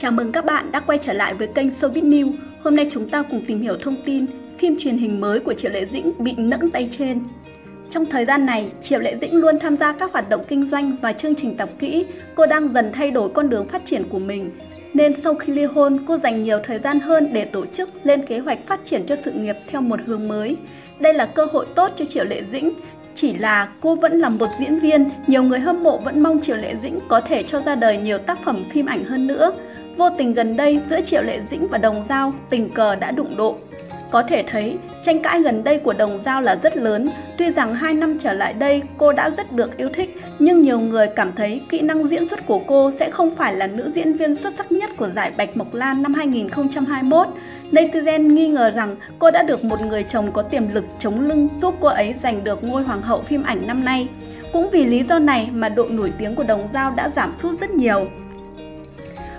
Chào mừng các bạn đã quay trở lại với kênh Showbiz News. Hôm nay chúng ta cùng tìm hiểu thông tin phim truyền hình mới của Triệu Lệ Dĩnh bị nẫng tay trên. Trong thời gian này, Triệu Lệ Dĩnh luôn tham gia các hoạt động kinh doanh và chương trình tập kỹ. Cô đang dần thay đổi con đường phát triển của mình. Nên sau khi ly hôn, cô dành nhiều thời gian hơn để tổ chức lên kế hoạch phát triển cho sự nghiệp theo một hướng mới. Đây là cơ hội tốt cho Triệu Lệ Dĩnh chỉ là cô vẫn là một diễn viên, nhiều người hâm mộ vẫn mong Triệu Lệ Dĩnh có thể cho ra đời nhiều tác phẩm phim ảnh hơn nữa. Vô tình gần đây giữa Triệu Lệ Dĩnh và Đồng Giao tình cờ đã đụng độ. Có thể thấy, tranh cãi gần đây của Đồng Giao là rất lớn. Tuy rằng 2 năm trở lại đây cô đã rất được yêu thích, nhưng nhiều người cảm thấy kỹ năng diễn xuất của cô sẽ không phải là nữ diễn viên xuất sắc nhất của giải Bạch Mộc Lan năm 2021. Netizen nghi ngờ rằng cô đã được một người chồng có tiềm lực chống lưng giúp cô ấy giành được ngôi hoàng hậu phim ảnh năm nay. Cũng vì lý do này mà độ nổi tiếng của Đồng Giao đã giảm sút rất nhiều.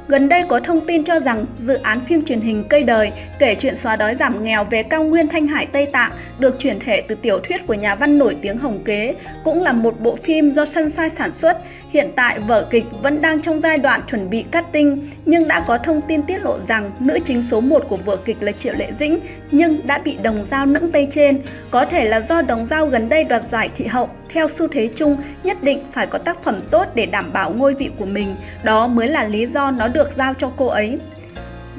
Gần đây có thông tin cho rằng dự án phim truyền hình Cây đời kể chuyện xóa đói giảm nghèo về cao nguyên Thanh Hải Tây Tạng được chuyển thể từ tiểu thuyết của nhà văn nổi tiếng Hồng Kế, cũng là một bộ phim do Sunshine sản xuất. Hiện tại vở kịch vẫn đang trong giai đoạn chuẩn bị casting, nhưng đã có thông tin tiết lộ rằng nữ chính số 1 của vở kịch là Triệu Lệ Dĩnh, nhưng đã bị Đồng dao nẫng tay trên. Có thể là do Đồng dao gần đây đoạt giải thị hậu, theo xu thế chung nhất định phải có tác phẩm tốt để đảm bảo ngôi vị của mình, đó mới là lý do nó được được giao cho cô ấy.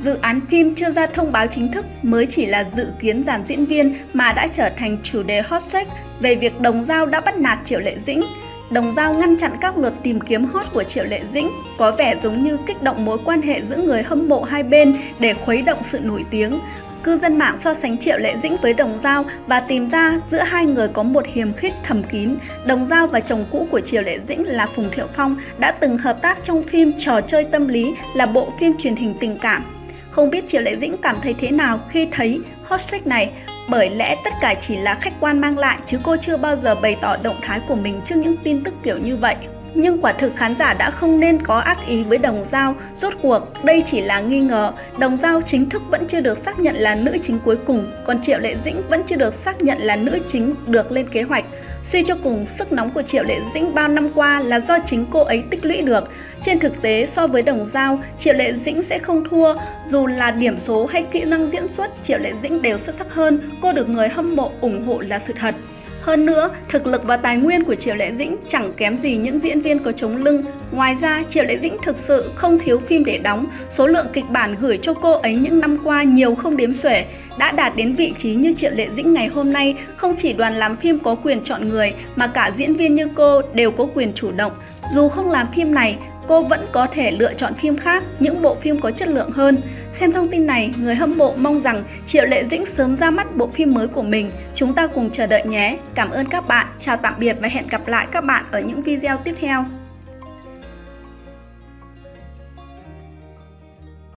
Dự án phim chưa ra thông báo chính thức mới chỉ là dự kiến giảm diễn viên mà đã trở thành chủ đề hot track về việc Đồng Giao đã bắt nạt Triệu Lệ Dĩnh. Đồng Giao ngăn chặn các lượt tìm kiếm hot của Triệu Lệ Dĩnh, có vẻ giống như kích động mối quan hệ giữa người hâm mộ hai bên để khuấy động sự nổi tiếng. Cư dân mạng so sánh Triệu Lệ Dĩnh với Đồng Giao và tìm ra giữa hai người có một hiềm khích thầm kín. Đồng Giao và chồng cũ của Triệu Lệ Dĩnh là Phùng Thiệu Phong đã từng hợp tác trong phim Trò chơi tâm lý là bộ phim truyền hình tình cảm. Không biết Triệu Lệ Dĩnh cảm thấy thế nào khi thấy hot streak này bởi lẽ tất cả chỉ là khách quan mang lại, chứ cô chưa bao giờ bày tỏ động thái của mình trước những tin tức kiểu như vậy. Nhưng quả thực khán giả đã không nên có ác ý với Đồng Giao, rốt cuộc đây chỉ là nghi ngờ, Đồng Giao chính thức vẫn chưa được xác nhận là nữ chính cuối cùng, còn Triệu Lệ Dĩnh vẫn chưa được xác nhận là nữ chính được lên kế hoạch. Suy cho cùng, sức nóng của Triệu Lệ Dĩnh bao năm qua là do chính cô ấy tích lũy được. Trên thực tế, so với Đồng Giao, Triệu Lệ Dĩnh sẽ không thua. Dù là điểm số hay kỹ năng diễn xuất, Triệu Lệ Dĩnh đều xuất sắc hơn, cô được người hâm mộ ủng hộ là sự thật. Hơn nữa, thực lực và tài nguyên của Triệu Lệ Dĩnh chẳng kém gì những diễn viên có chống lưng. Ngoài ra, Triệu Lệ Dĩnh thực sự không thiếu phim để đóng, số lượng kịch bản gửi cho cô ấy những năm qua nhiều không đếm xuể. Đã đạt đến vị trí như Triệu Lệ Dĩnh ngày hôm nay, không chỉ đoàn làm phim có quyền chọn người mà cả diễn viên như cô đều có quyền chủ động. Dù không làm phim này, cô vẫn có thể lựa chọn phim khác, những bộ phim có chất lượng hơn. Xem thông tin này, người hâm mộ mong rằng Triệu Lệ Dĩnh sớm ra mắt bộ phim mới của mình. Chúng ta cùng chờ đợi nhé. Cảm ơn các bạn, chào tạm biệt và hẹn gặp lại các bạn ở những video tiếp theo.